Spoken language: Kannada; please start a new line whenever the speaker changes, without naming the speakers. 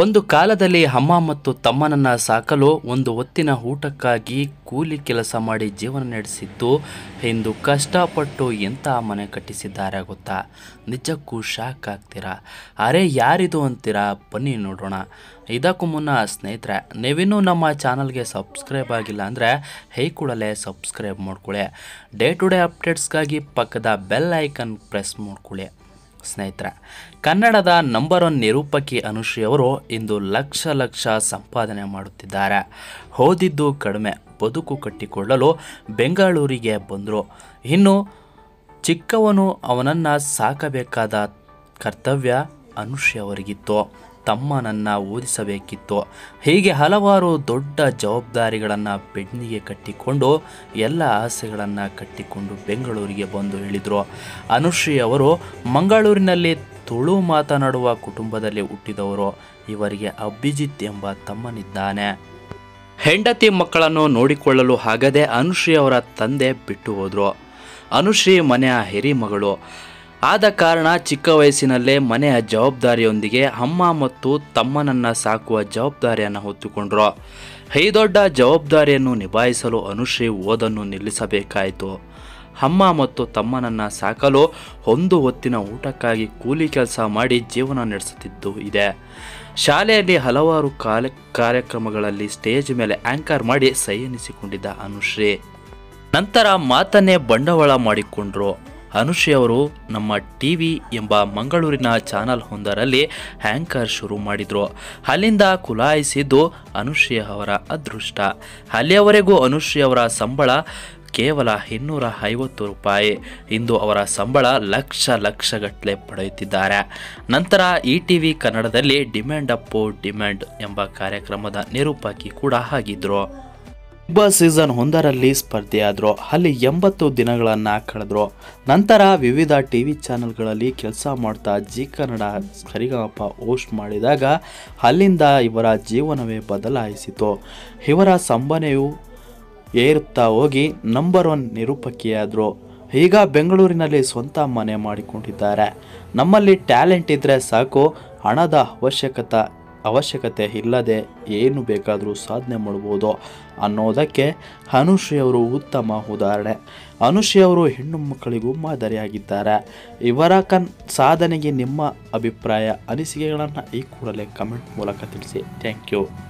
ಒಂದು ಕಾಲದಲ್ಲಿ ಅಮ್ಮ ಮತ್ತು ತಮ್ಮನನ್ನ ಸಾಕಲು ಒಂದು ಹೊತ್ತಿನ ಊಟಕ್ಕಾಗಿ ಕೂಲಿ ಕೆಲಸ ಮಾಡಿ ಜೀವನ ನಡೆಸಿದ್ದು, ಇಂದು ಕಷ್ಟಪಟ್ಟು ಎಂಥ ಮನೆ ಕಟ್ಟಿಸಿದ್ದಾರೆ ಗೊತ್ತಾ? ನಿಜಕ್ಕೂ ಶಾಕ್ ಆಗ್ತೀರಾ? ಅರೆ ಯಾರಿದು ಅಂತೀರಾ? ಬನ್ನಿ ನೋಡೋಣ. ಇದಕ್ಕೂ ಮುನ್ನ ಸ್ನೇಹಿತರೆ, ನೀವಿನ್ನೂ ನಮ್ಮ ಚಾನಲ್ಗೆ ಸಬ್ಸ್ಕ್ರೈಬ್ ಆಗಿಲ್ಲ ಅಂದರೆ ಹೇ ಕೂಡಲೇ ಸಬ್ಸ್ಕ್ರೈಬ್ ಮಾಡ್ಕೊಳ್ಳಿ. ಡೇ ಟು ಡೇ ಅಪ್ಡೇಟ್ಸ್ಗಾಗಿ ಪಕ್ಕದ ಬೆಲ್ ಐಕನ್ ಪ್ರೆಸ್ ಮಾಡ್ಕೊಳ್ಳಿ. ಸ್ನೇಹಿತರೆ, ಕನ್ನಡದ ನಂಬರ್ ಒನ್ ನಿರೂಪಕಿ ಅನುಶ್ರೀ ಅವರು ಇಂದು ಲಕ್ಷ ಲಕ್ಷ ಸಂಪಾದನೆ ಮಾಡುತ್ತಿದ್ದಾರೆ. ಓದಿದ್ದು ಕಡಿಮೆ, ಬದುಕು ಕಟ್ಟಿಕೊಳ್ಳಲು ಬೆಂಗಳೂರಿಗೆ ಬಂದರು. ಇನ್ನು ಚಿಕ್ಕವನು ಅವನನ್ನು ಸಾಕಬೇಕಾದ ಕರ್ತವ್ಯ ಅನುಶ್ರೀ ಅವರಿಗಿತ್ತು. ತಮ್ಮನನ್ನು ಓದಿಸಬೇಕಿತ್ತು. ಹೀಗೆ ಹಲವಾರು ದೊಡ್ಡ ಜವಾಬ್ದಾರಿಗಳನ್ನು ಬೆಣ್ಣಿಗೆ ಕಟ್ಟಿಕೊಂಡು ಎಲ್ಲ ಆಸೆಗಳನ್ನು ಕಟ್ಟಿಕೊಂಡು ಬೆಂಗಳೂರಿಗೆ ಬಂದು ಹೇಳಿದರು ಅನುಶ್ರೀ ಅವರು ಮಂಗಳೂರಿನಲ್ಲಿ ತುಳು ಮಾತನಾಡುವ ಕುಟುಂಬದಲ್ಲಿ ಹುಟ್ಟಿದವರು. ಇವರಿಗೆ ಅಭಿಜಿತ್ ಎಂಬ ತಮ್ಮನಿದ್ದಾನೆ. ಹೆಂಡತಿ ಮಕ್ಕಳನ್ನು ನೋಡಿಕೊಳ್ಳಲು ಆಗದೆ ಅನುಶ್ರೀ ಅವರ ತಂದೆ ಬಿಟ್ಟು ಹೋದರು. ಅನುಶ್ರೀ ಮನೆಯ ಹಿರಿಮಗಳು. ಆದ ಕಾರಣ ಚಿಕ್ಕ ವಯಸ್ಸಿನಲ್ಲೇ ಮನೆಯ ಜವಾಬ್ದಾರಿಯೊಂದಿಗೆ ಅಮ್ಮ ಮತ್ತು ತಮ್ಮನನ್ನು ಸಾಕುವ ಜವಾಬ್ದಾರಿಯನ್ನು ಹೊತ್ತುಕೊಂಡ್ರು. ಈ ದೊಡ್ಡ ಜವಾಬ್ದಾರಿಯನ್ನು ನಿಭಾಯಿಸಲು ಅನುಶ್ರೀ ಓದನ್ನು ನಿಲ್ಲಿಸಬೇಕಾಯಿತು. ಅಮ್ಮ ಮತ್ತು ತಮ್ಮನನ್ನು ಸಾಕಲು ಒಂದು ಹೊತ್ತಿನ ಊಟಕ್ಕಾಗಿ ಕೂಲಿ ಕೆಲಸ ಮಾಡಿ ಜೀವನ ನಡೆಸುತ್ತಿದ್ದು ಇದೆ. ಶಾಲೆಯಲ್ಲಿ ಹಲವಾರು ಕಾಲ ಕಾರ್ಯಕ್ರಮಗಳಲ್ಲಿ ಸ್ಟೇಜ್ ಮೇಲೆ ಆಂಕರ್ ಮಾಡಿ ಸೈ ಎನಿಸಿಕೊಂಡಿದ್ದ ಅನುಶ್ರೀ. ನಂತರ ಮಾತನ್ನೇ ಬಂಡವಾಳ ಮಾಡಿಕೊಂಡ್ರು. ಅನುಶ್ರೀ ಅವರು ನಮ್ಮ ಟಿ ವಿ ಎಂಬ ಮಂಗಳೂರಿನ ಚಾನಲ್ ಒಂದರಲ್ಲಿ ಹ್ಯಾಂಕರ್ ಶುರು ಮಾಡಿದರು. ಅಲ್ಲಿಂದ ಕುಲಾಯಿಸಿದ್ದು ಅನುಶ್ರೀ ಅವರ ಅದೃಷ್ಟ. ಅಲ್ಲಿಯವರೆಗೂ ಅನುಶ್ರೀ ಅವರ ಸಂಬಳ ಕೇವಲ ಇನ್ನೂರ ಐವತ್ತು ರೂಪಾಯಿ. ಇಂದು ಅವರ ಸಂಬಳ ಲಕ್ಷ ಲಕ್ಷಗಟ್ಟಲೆ ಪಡೆಯುತ್ತಿದ್ದಾರೆ. ನಂತರ ಇ ಟಿ ವಿ ಕನ್ನಡದಲ್ಲಿ ಡಿಮ್ಯಾಂಡ್ ಅಪ್ಪು ಡಿಮ್ಯಾಂಡ್ ಎಂಬ ಕಾರ್ಯಕ್ರಮದ ನಿರೂಪಕಿ ಕೂಡ ಆಗಿದ್ರು. ಬಿಗ್ ಬಾಸ್ ಸೀಸನ್ ಒಂದರಲ್ಲಿ ಸ್ಪರ್ಧೆಯಾದರು, ಅಲ್ಲಿ ಎಂಬತ್ತು ದಿನಗಳನ್ನು ಕಳೆದ್ರು. ನಂತರ ವಿವಿಧ ಟಿ ವಿ ಚಾನೆಲ್ಗಳಲ್ಲಿ ಕೆಲಸ ಮಾಡ್ತಾ ಜಿ ಕನ್ನಡ ಸರಿಗಮಪ ಹೋಸ್ಟ್ ಮಾಡಿದಾಗ ಅಲ್ಲಿಂದ ಇವರ ಜೀವನವೇ ಬದಲಾಯಿಸಿತು. ಇವರ ಸಂಭನೆಯು ಏರುತ್ತಾ ಹೋಗಿ ನಂಬರ್ ಒನ್ ನಿರೂಪಕಿಯಾದರು. ಈಗ ಬೆಂಗಳೂರಿನಲ್ಲಿ ಸ್ವಂತ ಮನೆ ಮಾಡಿಕೊಂಡಿದ್ದಾರೆ. ನಮ್ಮಲ್ಲಿ ಟ್ಯಾಲೆಂಟ್ ಇದ್ದರೆ ಸಾಕು, ಹಣದ ಅವಶ್ಯಕತೆ ಅವಶ್ಯಕತೆ ಇಲ್ಲದೆ ಏನು ಬೇಕಾದರೂ ಸಾಧನೆ ಮಾಡ್ಬೋದು ಅನ್ನೋದಕ್ಕೆ ಅವರು ಉತ್ತಮ ಉದಾಹರಣೆ. ಅವರು ಹೆಣ್ಣು ಮಕ್ಕಳಿಗೂ ಮಾದರಿಯಾಗಿದ್ದಾರೆ. ಇವರ ಕನ್ ಸಾಧನೆಗೆ ನಿಮ್ಮ ಅಭಿಪ್ರಾಯ ಅನಿಸಿಕೆಗಳನ್ನು ಈ ಕೂಡಲೇ ಕಮೆಂಟ್ ಮೂಲಕ ತಿಳಿಸಿ. Thank you